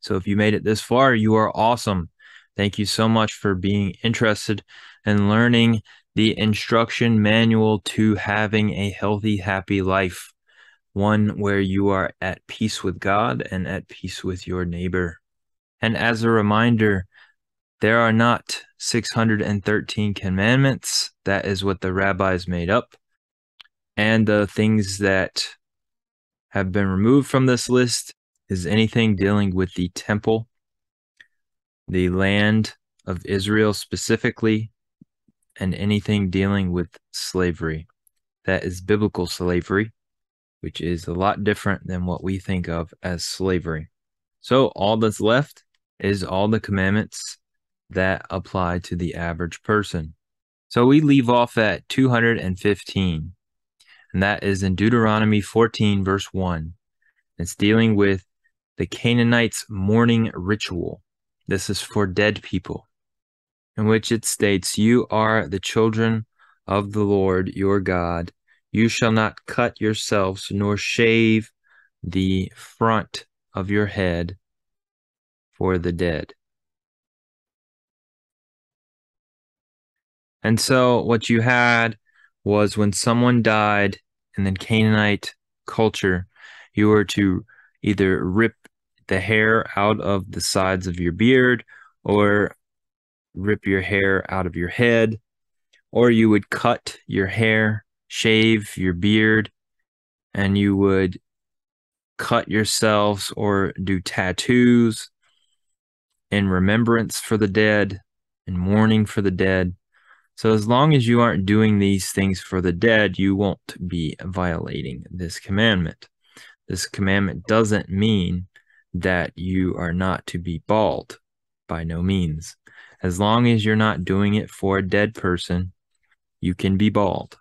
So if you made it this far, you are awesome. Thank you so much for being interested in learning the instruction manual to having a healthy, happy life, one where you are at peace with God and at peace with your neighbor. And as a reminder, there are not 613 commandments. That is what the rabbis made up. And the things that have been removed from this list is anything dealing with the temple, the land of Israel specifically, and anything dealing with slavery. That is biblical slavery, which is a lot different than what we think of as slavery. So all that's left is all the commandments that apply to the average person. So we leave off at 215, and that is in Deuteronomy 14, verse 1. It's dealing with the Canaanites' mourning ritual. This is for dead people, in which it states, You are the children of the Lord your God. You shall not cut yourselves, nor shave the front of your head for the dead. And so what you had was when someone died in the Canaanite culture, you were to either rip the hair out of the sides of your beard or rip your hair out of your head, or you would cut your hair, shave your beard, and you would cut yourselves or do tattoos in remembrance for the dead, in mourning for the dead. So, as long as you aren't doing these things for the dead, you won't be violating this commandment. This commandment doesn't mean that you are not to be bald, by no means. As long as you're not doing it for a dead person, you can be bald.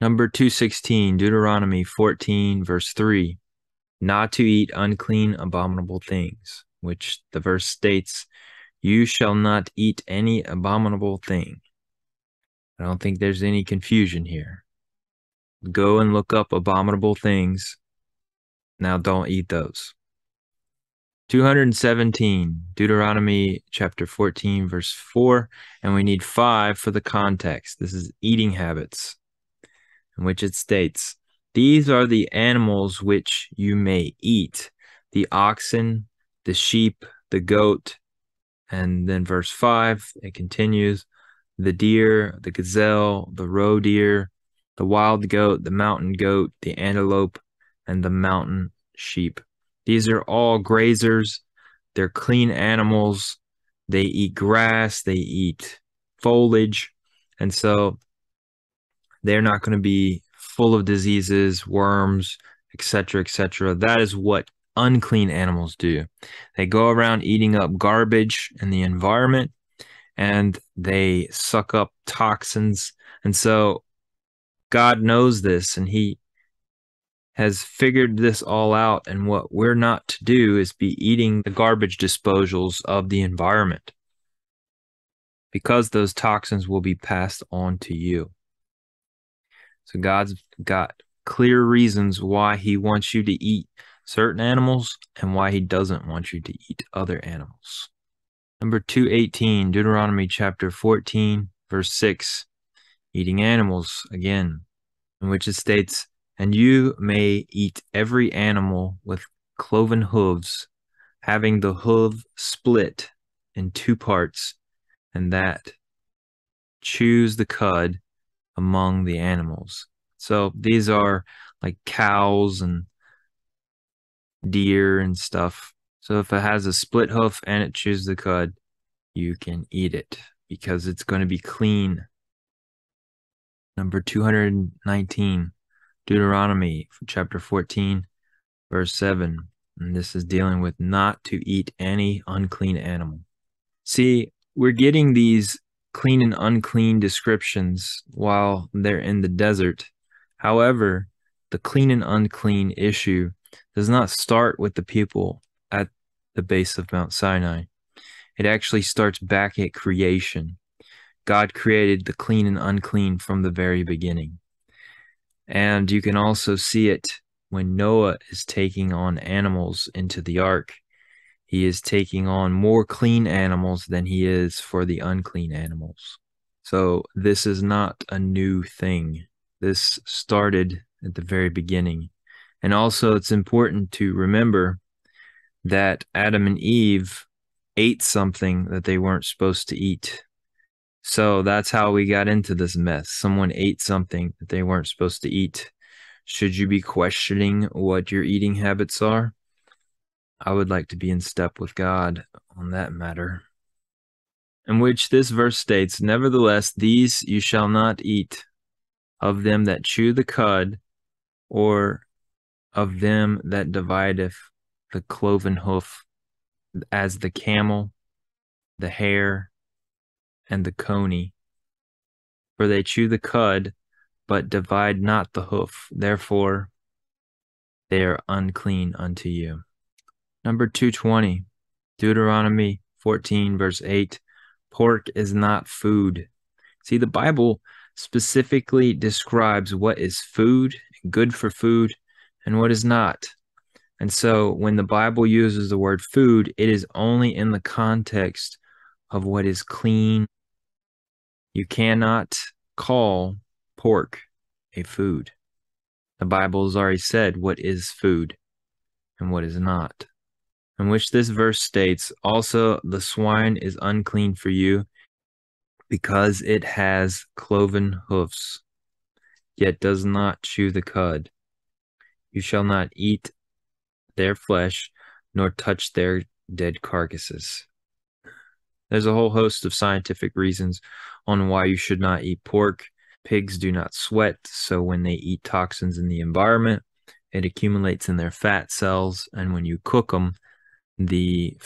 Number 216, Deuteronomy 14, verse 3 not to eat unclean, abominable things, which the verse states you shall not eat any abominable thing. I don't think there's any confusion here. Go and look up abominable things. Now don't eat those. 217, Deuteronomy chapter 14, verse 4, and we need five for the context. This is eating habits, in which it states, These are the animals which you may eat the oxen, the sheep, the goat, and then verse 5, it continues the deer, the gazelle, the roe deer, the wild goat, the mountain goat, the antelope, and the mountain sheep. These are all grazers. They're clean animals. They eat grass, they eat foliage. And so they're not going to be full of diseases, worms, etc., etc. That is what unclean animals do. They go around eating up garbage in the environment and they suck up toxins. And so God knows this and he has figured this all out. And what we're not to do is be eating the garbage disposals of the environment because those toxins will be passed on to you. So God's got clear reasons why he wants you to eat certain animals and why he doesn't want you to eat other animals. Number 218, Deuteronomy chapter 14, verse 6, eating animals again, in which it states, And you may eat every animal with cloven hooves, having the hoof split in two parts, and that chews the cud among the animals. So these are like cows and deer and stuff. So if it has a split hoof and it chews the cud, you can eat it because it's going to be clean. Number 219, Deuteronomy chapter 14, verse 7. And this is dealing with not to eat any unclean animal. See, we're getting these clean and unclean descriptions while they're in the desert. However, the clean and unclean issue does not start with the people at the base of Mount Sinai. It actually starts back at creation. God created the clean and unclean from the very beginning. And you can also see it when Noah is taking on animals into the ark, he is taking on more clean animals than he is for the unclean animals. So this is not a new thing. This started at the very beginning. And also, it's important to remember that Adam and Eve ate something that they weren't supposed to eat. So that's how we got into this mess. Someone ate something that they weren't supposed to eat. Should you be questioning what your eating habits are? I would like to be in step with God on that matter. In which this verse states, Nevertheless, these you shall not eat of them that chew the cud, or of them that divideth the cloven hoof, as the camel, the hare, and the coney. For they chew the cud, but divide not the hoof. Therefore, they are unclean unto you. Number 220, Deuteronomy 14, verse 8 Pork is not food. See, the Bible specifically describes what is food, good for food, and what is not. And so when the Bible uses the word food, it is only in the context of what is clean. You cannot call pork a food. The Bible has already said what is food and what is not. In which this verse states, also the swine is unclean for you because it has cloven hoofs, yet does not chew the cud. You shall not eat their flesh, nor touch their dead carcasses. There's a whole host of scientific reasons on why you should not eat pork. Pigs do not sweat, so when they eat toxins in the environment, it accumulates in their fat cells, and when you cook them, the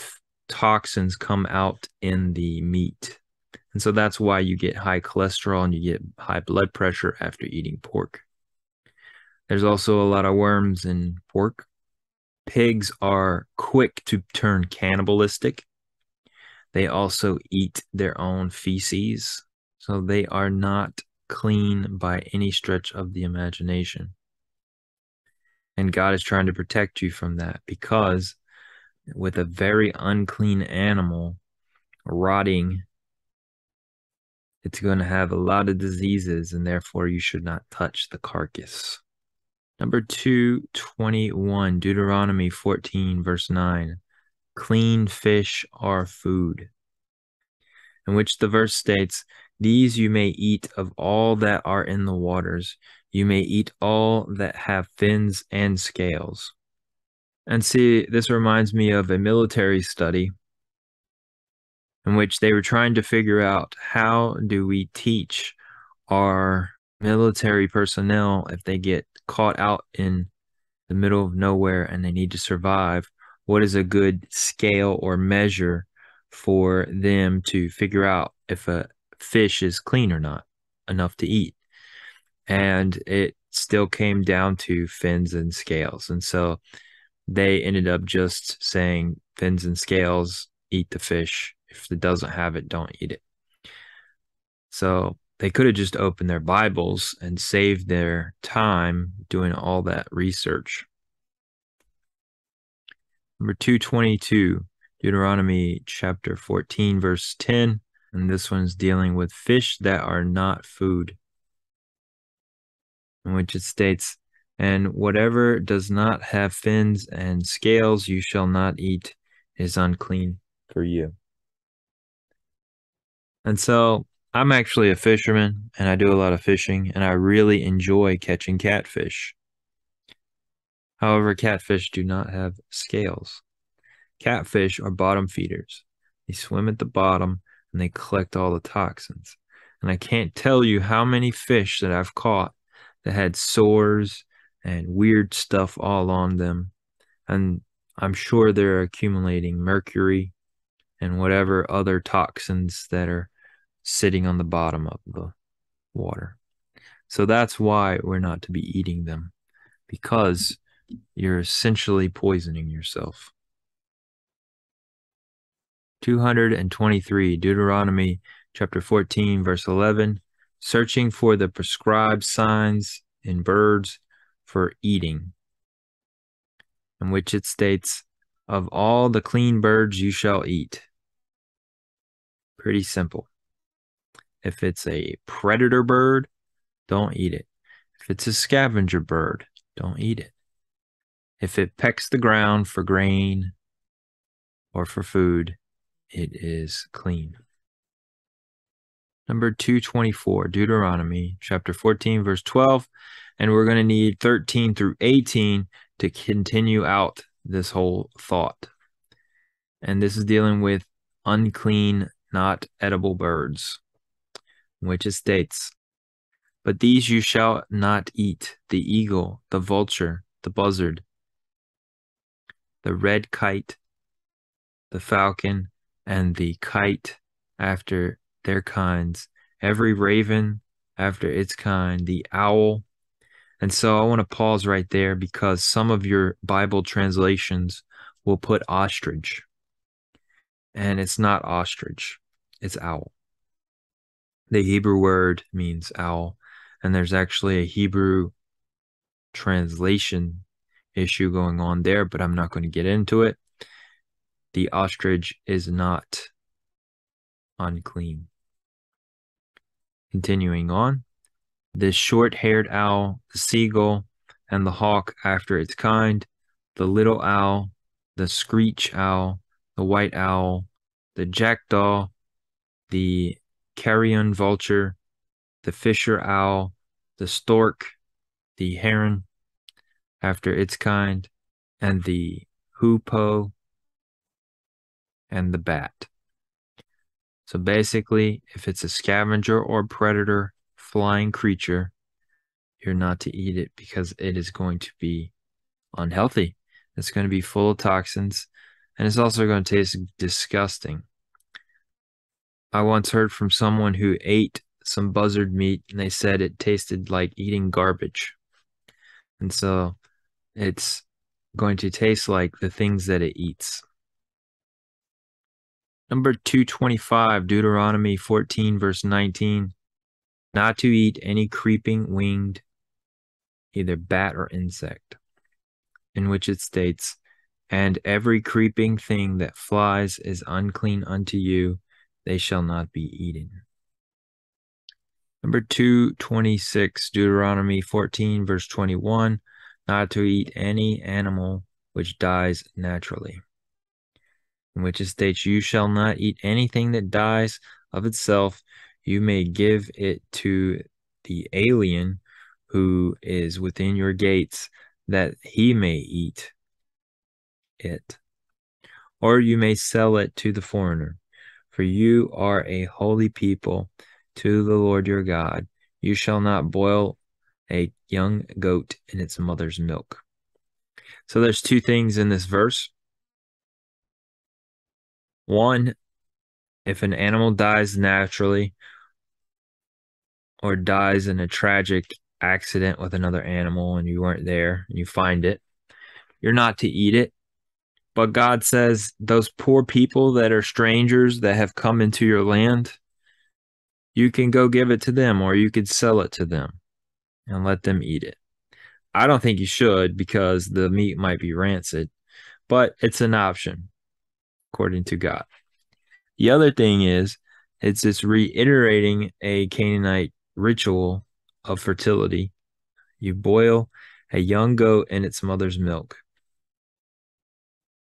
toxins come out in the meat. And so that's why you get high cholesterol and you get high blood pressure after eating pork. There's also a lot of worms in pork. Pigs are quick to turn cannibalistic. They also eat their own feces. So they are not clean by any stretch of the imagination. And God is trying to protect you from that because with a very unclean animal rotting, it's going to have a lot of diseases, and therefore you should not touch the carcass. Number 221, Deuteronomy 14, verse 9. Clean fish are food. In which the verse states, These you may eat of all that are in the waters. You may eat all that have fins and scales. And see, this reminds me of a military study in which they were trying to figure out how do we teach our military personnel if they get caught out in the middle of nowhere and they need to survive, what is a good scale or measure for them to figure out if a fish is clean or not enough to eat? And it still came down to fins and scales. And so they ended up just saying fins and scales, eat the fish. If it doesn't have it, don't eat it. So they could have just opened their Bibles and saved their time doing all that research. Number 222, Deuteronomy chapter 14, verse 10. And this one's dealing with fish that are not food, in which it states, And whatever does not have fins and scales you shall not eat is unclean for you. And so I'm actually a fisherman and I do a lot of fishing and I really enjoy catching catfish. However, catfish do not have scales. Catfish are bottom feeders. They swim at the bottom and they collect all the toxins. And I can't tell you how many fish that I've caught that had sores and weird stuff all on them. And I'm sure they're accumulating mercury and whatever other toxins that are sitting on the bottom of the water. So that's why we're not to be eating them because you're essentially poisoning yourself. 223 Deuteronomy chapter 14 verse 11 searching for the prescribed signs in birds for eating in which it states, Of all the clean birds you shall eat. Pretty simple. If it's a predator bird, don't eat it. If it's a scavenger bird, don't eat it. If it pecks the ground for grain or for food, it is clean. Number 224, Deuteronomy chapter 14, verse 12. And we're going to need 13 through 18 to continue out this whole thought. And this is dealing with unclean, not edible birds, which it states, But these you shall not eat the eagle, the vulture, the buzzard, the red kite, the falcon, and the kite after their kinds, every raven after its kind, the owl. And so I want to pause right there because some of your Bible translations will put ostrich. And it's not ostrich, it's owl. The Hebrew word means owl. And there's actually a Hebrew translation issue going on there, but I'm not going to get into it. The ostrich is not unclean. Continuing on, the short eared owl, the seagull, and the hawk after its kind, the little owl, the screech owl, the white owl, the jackdaw, the carrion vulture, the fisher owl, the stork, the heron after its kind, and the hoopoe and the bat. So basically, if it's a scavenger or predator flying creature, you're not to eat it because it is going to be unhealthy. It's going to be full of toxins and it's also going to taste disgusting. I once heard from someone who ate some buzzard meat and they said it tasted like eating garbage. And so it's going to taste like the things that it eats. Number 225, Deuteronomy 14, verse 19. Not to eat any creeping winged, either bat or insect, in which it states, And every creeping thing that flies is unclean unto you, they shall not be eaten. Number 226, Deuteronomy 14, verse 21. Not to eat any animal which dies naturally in which it states, You shall not eat anything that dies of itself. You may give it to the alien who is within your gates, that he may eat it. Or you may sell it to the foreigner. For you are a holy people to the Lord your God. You shall not boil a young goat in its mother's milk. So there's two things in this verse. One, if an animal dies naturally or dies in a tragic accident with another animal and you weren't there and you find it, you're not to eat it. But God says those poor people that are strangers that have come into your land, you can go give it to them or you could sell it to them and let them eat it. I don't think you should because the meat might be rancid, but it's an option according to God. The other thing is, it's just reiterating a Canaanite ritual of fertility. You boil a young goat in its mother's milk.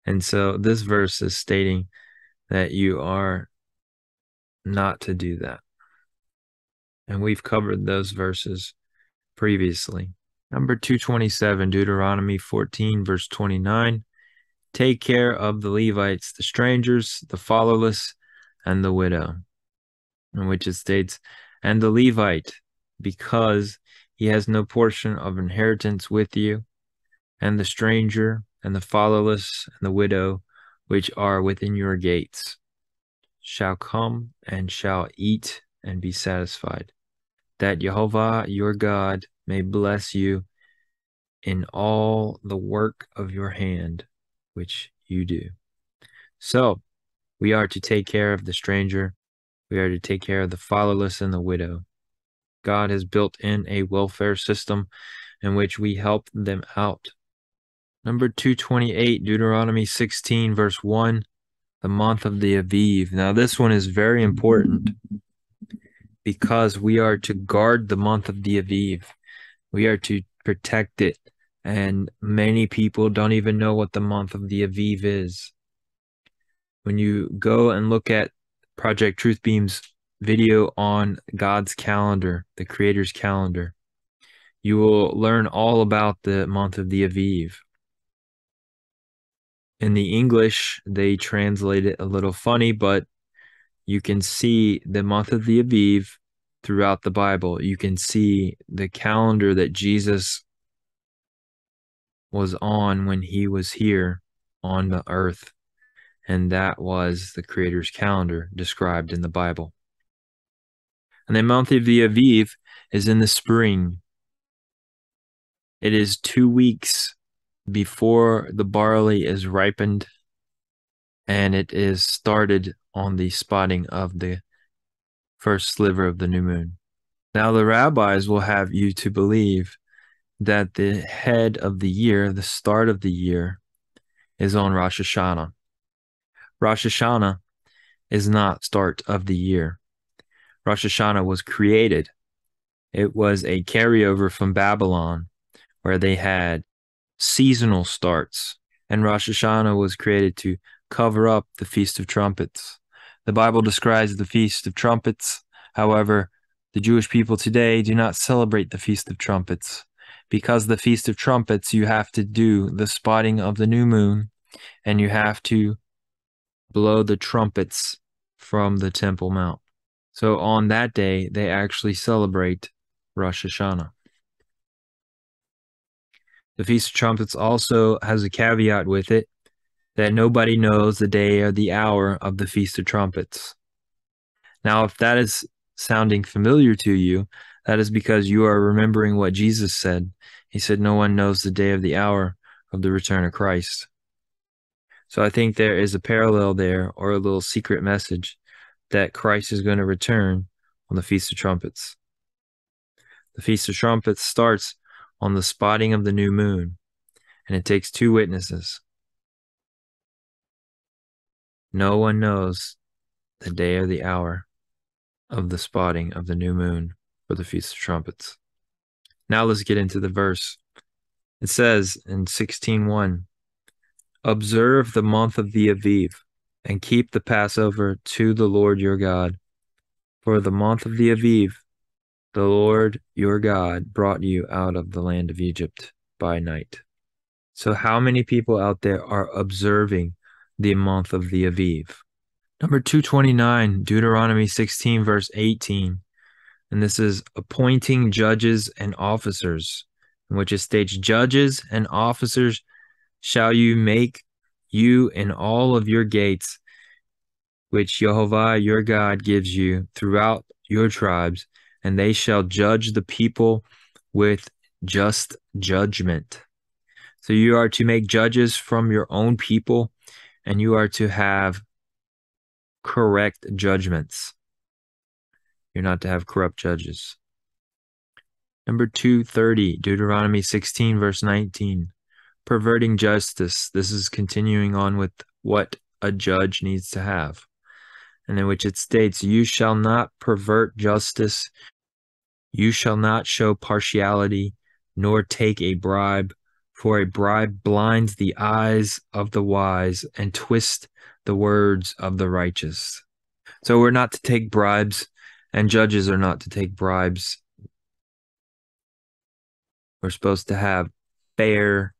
And so this verse is stating that you are not to do that. And we've covered those verses previously. Number 227, Deuteronomy 14, verse 29. Take care of the Levites, the strangers, the fatherless, and the widow. In which it states, and the Levite, because he has no portion of inheritance with you, and the stranger, and the fatherless, and the widow, which are within your gates, shall come and shall eat and be satisfied, that Jehovah your God may bless you in all the work of your hand which you do. So we are to take care of the stranger. We are to take care of the fatherless and the widow. God has built in a welfare system in which we help them out. Number 228, Deuteronomy 16, verse 1, the month of the Aviv. Now, this one is very important because we are to guard the month of the Aviv. We are to protect it. And many people don't even know what the month of the Aviv is. When you go and look at Project Truth Beam's video on God's calendar, the Creator's calendar, you will learn all about the month of the Aviv. In the English, they translate it a little funny, but you can see the month of the Aviv throughout the Bible. You can see the calendar that Jesus was on when he was here on the earth. And that was the Creator's calendar described in the Bible. And the month of the Aviv is in the spring. It is two weeks before the barley is ripened, and it is started on the spotting of the first sliver of the new moon. Now, the rabbis will have you to believe that the head of the year, the start of the year, is on Rosh Hashanah. Rosh Hashanah is not start of the year. Rosh Hashanah was created. It was a carryover from Babylon where they had seasonal starts. And Rosh Hashanah was created to cover up the Feast of Trumpets. The Bible describes the Feast of Trumpets. However, the Jewish people today do not celebrate the Feast of Trumpets. Because the Feast of Trumpets, you have to do the spotting of the new moon and you have to blow the trumpets from the Temple Mount. So on that day, they actually celebrate Rosh Hashanah. The Feast of Trumpets also has a caveat with it that nobody knows the day or the hour of the Feast of Trumpets. Now, if that is sounding familiar to you, that is because you are remembering what Jesus said. He said, No one knows the day of the hour of the return of Christ. So I think there is a parallel there or a little secret message that Christ is going to return on the Feast of Trumpets. The Feast of Trumpets starts on the spotting of the new moon, and it takes two witnesses. No one knows the day or the hour of the spotting of the new moon for the Feast of Trumpets. Now let's get into the verse. It says in 16:1, Observe the month of the Aviv, and keep the Passover to the Lord your God. For the month of the Aviv the Lord your God brought you out of the land of Egypt by night. So, how many people out there are observing the month of the Aviv? Number 229, Deuteronomy 16, verse 18. And this is appointing judges and officers, in which it states, Judges and officers shall you make you in all of your gates, which Jehovah your God gives you throughout your tribes, and they shall judge the people with just judgment. So you are to make judges from your own people, and you are to have correct judgments. You're not to have corrupt judges. Number 230, Deuteronomy 16, verse 19. Perverting justice. This is continuing on with what a judge needs to have. And in which it states, You shall not pervert justice. You shall not show partiality, nor take a bribe, for a bribe blinds the eyes of the wise and twists the words of the righteous. So we're not to take bribes, and judges are not to take bribes. We're supposed to have fair,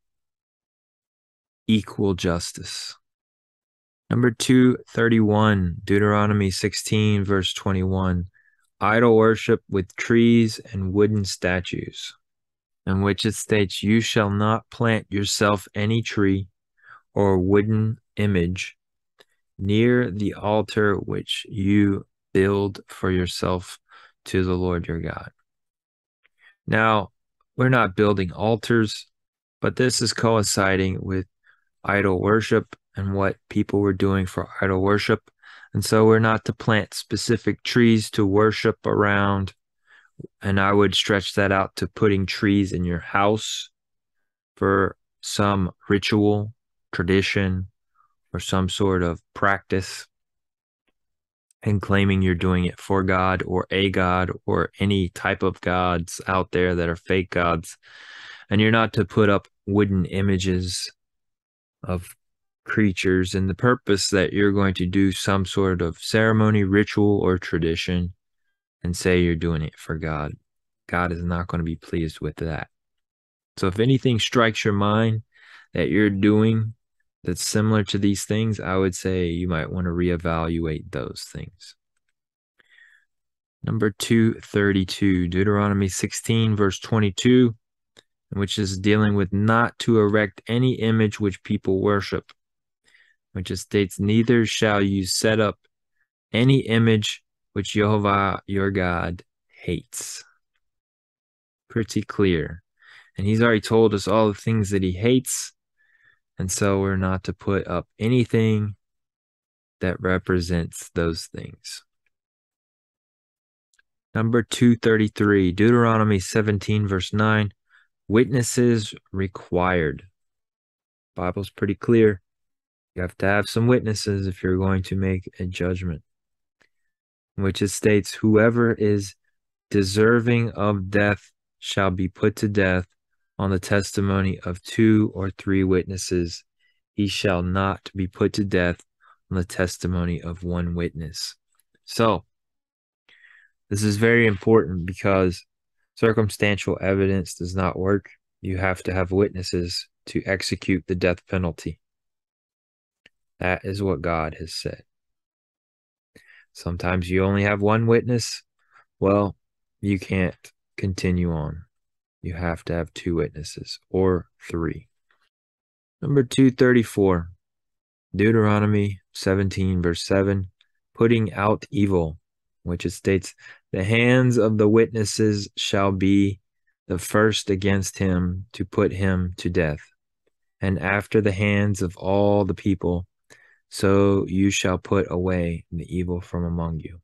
equal justice. Number 231, Deuteronomy 16, verse 21 idol worship with trees and wooden statues, in which it states, You shall not plant yourself any tree or wooden image near the altar which you build for yourself to the Lord your God. Now, we're not building altars, but this is coinciding with idol worship and what people were doing for idol worship and so we're not to plant specific trees to worship around. And I would stretch that out to putting trees in your house for some ritual, tradition, or some sort of practice and claiming you're doing it for God or a God or any type of gods out there that are fake gods. And you're not to put up wooden images of creatures and the purpose that you're going to do some sort of ceremony, ritual, or tradition and say you're doing it for God. God is not going to be pleased with that. So if anything strikes your mind that you're doing that's similar to these things, I would say you might want to reevaluate those things. Number 232, Deuteronomy 16, verse 22, which is dealing with not to erect any image which people worship, which states, Neither shall you set up any image which Jehovah your God hates. Pretty clear. And he's already told us all the things that he hates. And so we're not to put up anything that represents those things. Number 233, Deuteronomy 17, verse 9. Witnesses required. Bible's pretty clear. You have to have some witnesses if you're going to make a judgment, which it states, Whoever is deserving of death shall be put to death on the testimony of two or three witnesses. He shall not be put to death on the testimony of one witness. So, this is very important because circumstantial evidence does not work. You have to have witnesses to execute the death penalty. That is what God has said. Sometimes you only have one witness. Well, you can't continue on you have to have two witnesses or three. Number 234, Deuteronomy 17, verse 7, putting out evil, which it states, The hands of the witnesses shall be the first against him to put him to death, and after the hands of all the people, so you shall put away the evil from among you.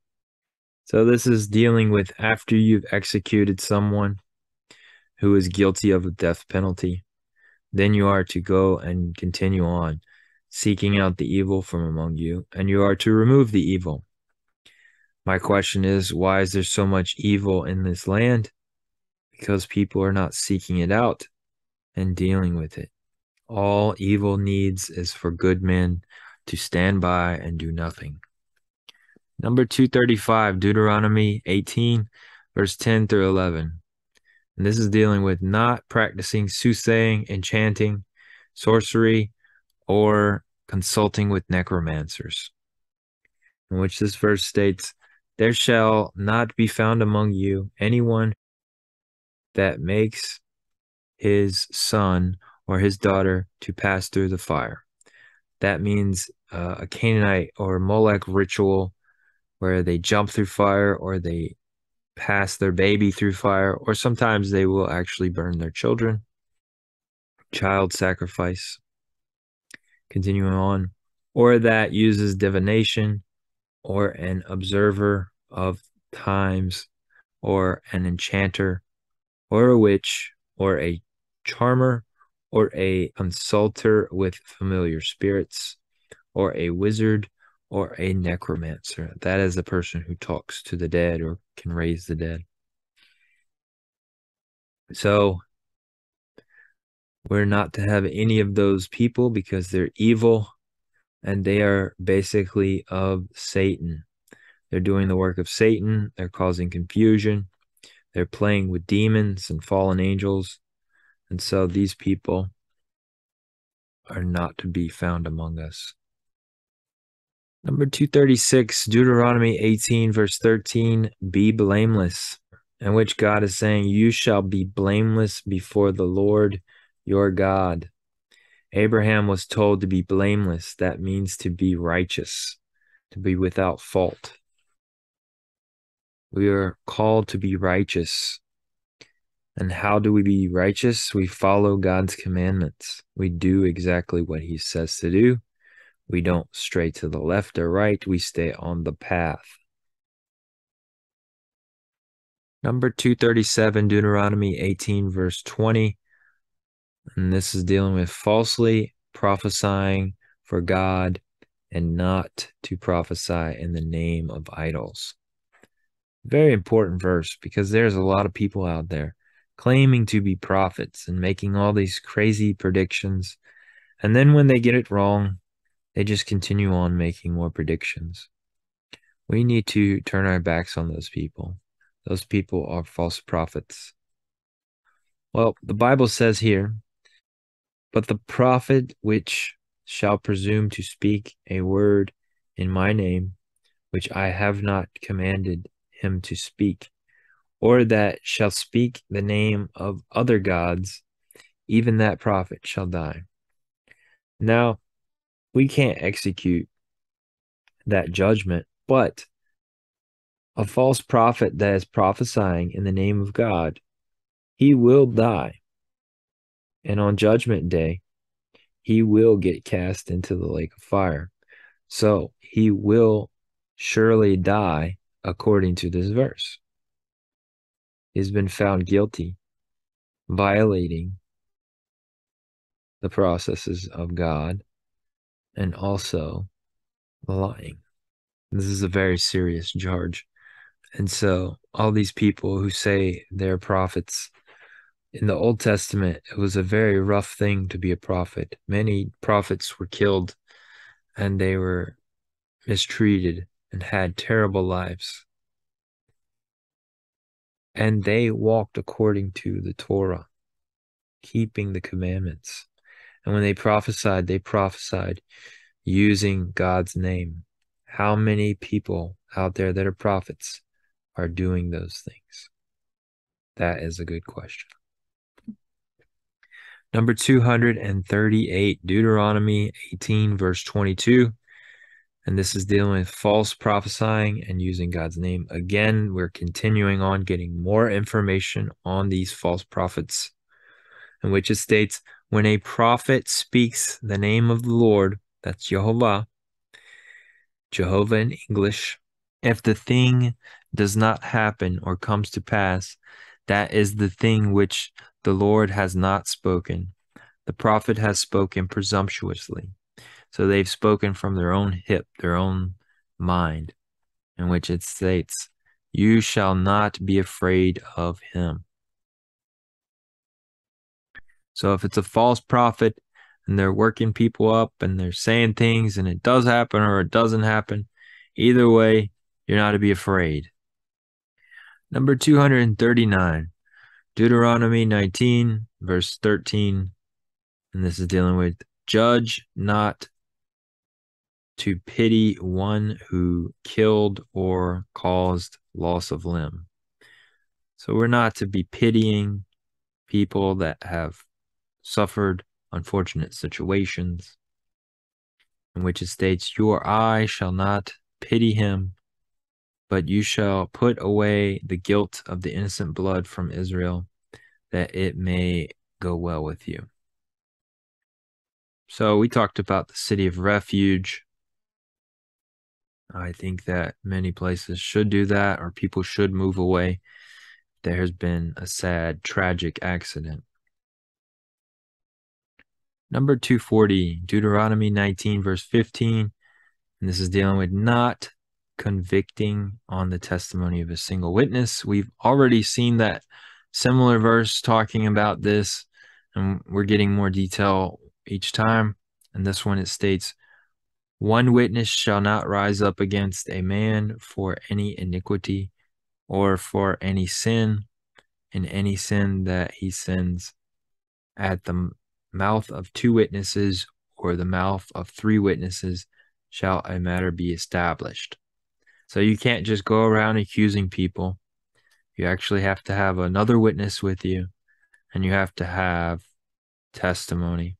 So this is dealing with after you've executed someone who is guilty of a death penalty, then you are to go and continue on, seeking out the evil from among you, and you are to remove the evil. My question is, why is there so much evil in this land? Because people are not seeking it out and dealing with it. All evil needs is for good men to stand by and do nothing. Number 235, Deuteronomy 18, verse 10 through 11. And this is dealing with not practicing soothsaying, enchanting, sorcery, or consulting with necromancers. In which this verse states, There shall not be found among you anyone that makes his son or his daughter to pass through the fire. That means uh, a Canaanite or Molech ritual where they jump through fire or they pass their baby through fire, or sometimes they will actually burn their children. Child sacrifice. Continuing on, or that uses divination, or an observer of times, or an enchanter, or a witch, or a charmer, or a consulter with familiar spirits, or a wizard, or a necromancer. That is the person who talks to the dead or can raise the dead. So we're not to have any of those people because they're evil and they are basically of Satan. They're doing the work of Satan, they're causing confusion, they're playing with demons and fallen angels. And so these people are not to be found among us. Number 236, Deuteronomy 18, verse 13, be blameless, in which God is saying, You shall be blameless before the Lord your God. Abraham was told to be blameless. That means to be righteous, to be without fault. We are called to be righteous. And how do we be righteous? We follow God's commandments. We do exactly what he says to do we don't stray to the left or right, we stay on the path. Number 237, Deuteronomy 18, verse 20. And this is dealing with falsely prophesying for God and not to prophesy in the name of idols. Very important verse because there's a lot of people out there claiming to be prophets and making all these crazy predictions. And then when they get it wrong, they just continue on making more predictions. We need to turn our backs on those people. Those people are false prophets. Well, the Bible says here, but the prophet which shall presume to speak a word in my name, which I have not commanded him to speak, or that shall speak the name of other gods, even that prophet shall die. Now, we can't execute that judgment, but a false prophet that is prophesying in the name of God, he will die. And on judgment day, he will get cast into the lake of fire. So he will surely die according to this verse. He's been found guilty, violating the processes of God and also lying. This is a very serious charge. And so, all these people who say they're prophets, in the Old Testament, it was a very rough thing to be a prophet. Many prophets were killed and they were mistreated and had terrible lives. And they walked according to the Torah, keeping the commandments. And when they prophesied, they prophesied using God's name. How many people out there that are prophets are doing those things? That is a good question. Number 238, Deuteronomy 18, verse 22. And this is dealing with false prophesying and using God's name. Again, we're continuing on getting more information on these false prophets, in which it states when a prophet speaks the name of the Lord, that's Yehovah, Jehovah in English, if the thing does not happen or comes to pass, that is the thing which the Lord has not spoken. The prophet has spoken presumptuously. So they've spoken from their own hip, their own mind, in which it states, You shall not be afraid of him. So if it's a false prophet and they're working people up and they're saying things and it does happen or it doesn't happen, either way, you're not to be afraid. Number 239, Deuteronomy 19, verse 13. And this is dealing with judge not to pity one who killed or caused loss of limb. So we're not to be pitying people that have suffered unfortunate situations, in which it states, Your eye shall not pity him, but you shall put away the guilt of the innocent blood from Israel, that it may go well with you. So we talked about the city of refuge. I think that many places should do that, or people should move away. There has been a sad, tragic accident. Number 240, Deuteronomy 19, verse 15. And this is dealing with not convicting on the testimony of a single witness. We've already seen that similar verse talking about this, and we're getting more detail each time. And this one it states, One witness shall not rise up against a man for any iniquity or for any sin, in any sin that he sins at the mouth of two witnesses or the mouth of three witnesses shall a matter be established. So you can't just go around accusing people. You actually have to have another witness with you, and you have to have testimony,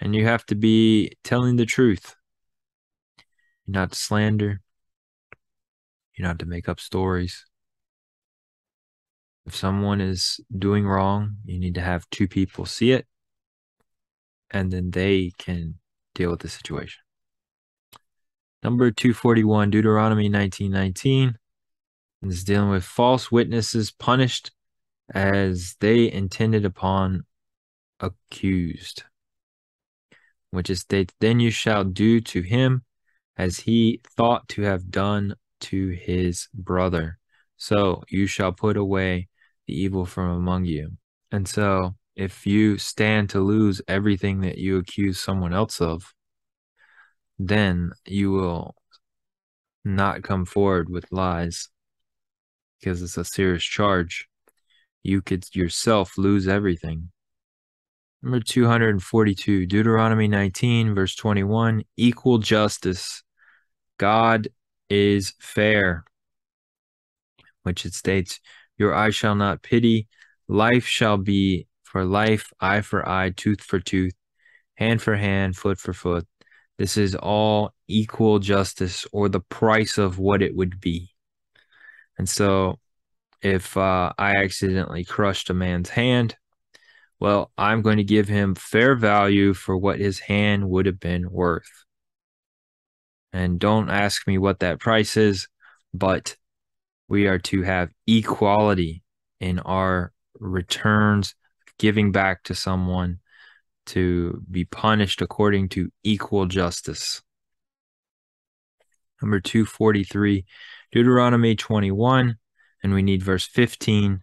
and you have to be telling the truth. You're not to slander, you're not to make up stories. If someone is doing wrong, you need to have two people see it and then they can deal with the situation. Number 241, Deuteronomy 1919 is dealing with false witnesses punished as they intended upon accused. Which is states, Then you shall do to him as he thought to have done to his brother. So you shall put away the evil from among you. And so if you stand to lose everything that you accuse someone else of, then you will not come forward with lies because it's a serious charge. You could yourself lose everything. Number 242, Deuteronomy 19, verse 21 equal justice. God is fair, which it states, Your eye shall not pity, life shall be for life, eye for eye, tooth for tooth, hand for hand, foot for foot. This is all equal justice or the price of what it would be. And so if uh, I accidentally crushed a man's hand, well, I'm going to give him fair value for what his hand would have been worth. And don't ask me what that price is, but we are to have equality in our returns, giving back to someone to be punished according to equal justice. Number 243, Deuteronomy 21, and we need verse 15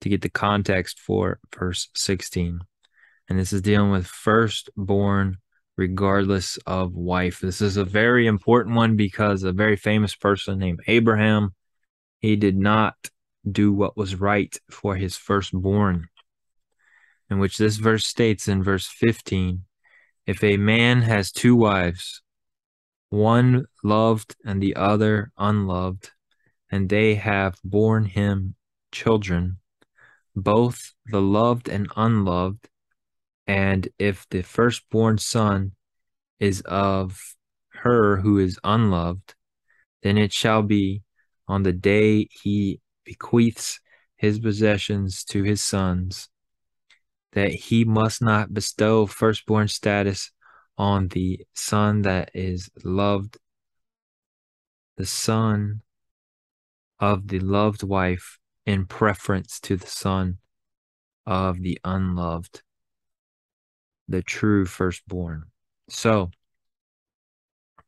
to get the context for verse 16. And this is dealing with firstborn regardless of wife. This is a very important one because a very famous person named Abraham, he did not do what was right for his firstborn. In which this verse states in verse 15 if a man has two wives, one loved and the other unloved, and they have borne him children, both the loved and unloved. And if the firstborn son is of her who is unloved, then it shall be on the day he bequeaths his possessions to his sons that he must not bestow firstborn status on the son that is loved, the son of the loved wife in preference to the son of the unloved, the true firstborn. So,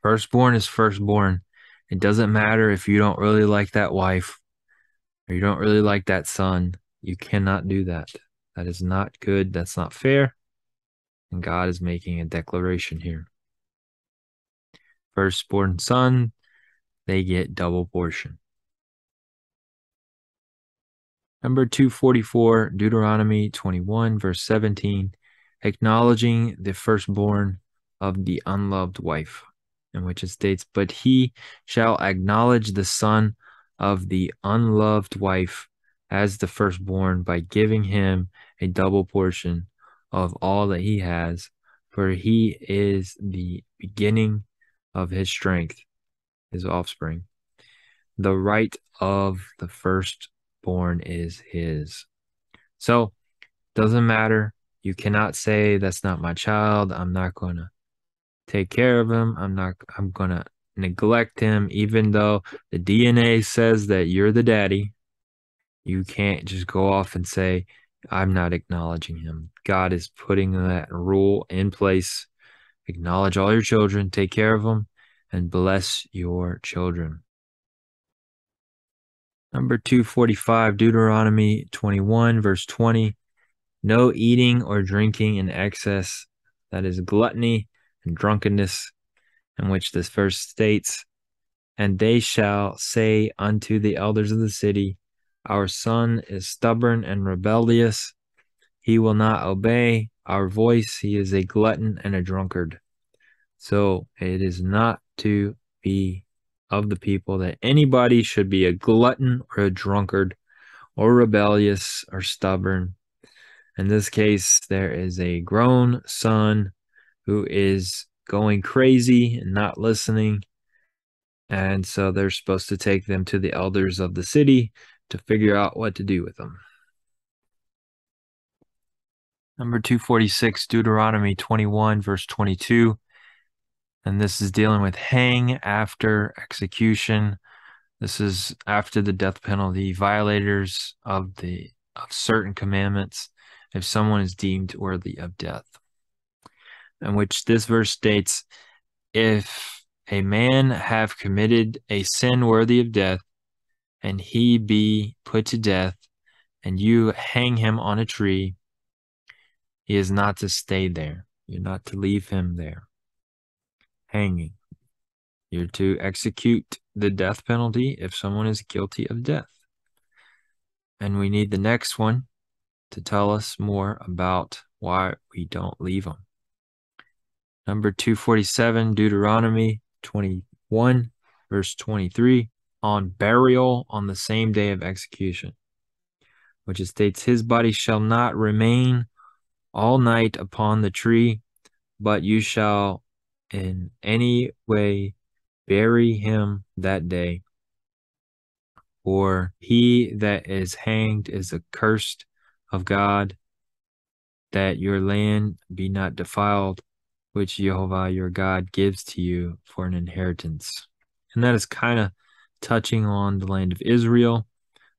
firstborn is firstborn. It doesn't matter if you don't really like that wife or you don't really like that son. You cannot do that. That is not good. That's not fair. And God is making a declaration here. Firstborn son, they get double portion. Number 244, Deuteronomy 21, verse 17, acknowledging the firstborn of the unloved wife, in which it states, But he shall acknowledge the son of the unloved wife as the firstborn by giving him a double portion of all that he has, for he is the beginning of his strength, his offspring. The right of the firstborn is his. So, doesn't matter. You cannot say that's not my child. I'm not going to take care of him. I'm not I'm going to neglect him even though the DNA says that you're the daddy. You can't just go off and say I'm not acknowledging him. God is putting that rule in place. Acknowledge all your children, take care of them, and bless your children. Number 245, Deuteronomy 21, verse 20. No eating or drinking in excess, that is gluttony and drunkenness, in which this verse states, And they shall say unto the elders of the city, Our son is stubborn and rebellious. He will not obey our voice. He is a glutton and a drunkard. So it is not to be of the people that anybody should be a glutton or a drunkard or rebellious or stubborn. In this case, there is a grown son who is going crazy and not listening. And so they're supposed to take them to the elders of the city to figure out what to do with them. Number 246, Deuteronomy 21, verse 22 and this is dealing with hang after execution. This is after the death penalty, violators of the of certain commandments if someone is deemed worthy of death. In which this verse states, If a man have committed a sin worthy of death, and he be put to death, and you hang him on a tree, he is not to stay there. You're not to leave him there. Hanging. You're to execute the death penalty if someone is guilty of death. And we need the next one to tell us more about why we don't leave them. Number 247, Deuteronomy 21, verse 23, on burial on the same day of execution, which it states, His body shall not remain all night upon the tree, but you shall in any way bury him that day. For he that is hanged is accursed of God, that your land be not defiled, which Jehovah your God gives to you for an inheritance. And that is kind of touching on the land of Israel.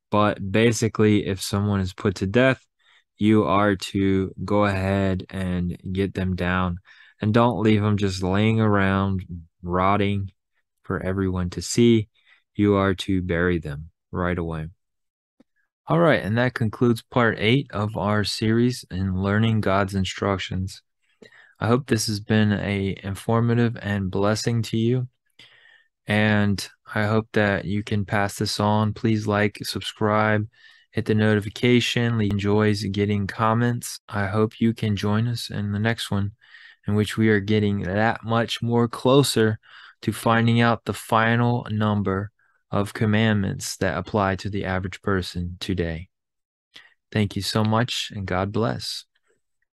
But basically, if someone is put to death, you are to go ahead and get them down and don't leave them just laying around rotting for everyone to see. You are to bury them right away. All right, and that concludes part eight of our series in learning God's instructions. I hope this has been a informative and blessing to you. And I hope that you can pass this on. Please like, subscribe, hit the notification. Lee enjoys getting comments. I hope you can join us in the next one, in which we are getting that much more closer to finding out the final number of commandments that apply to the average person today. Thank you so much, and God bless.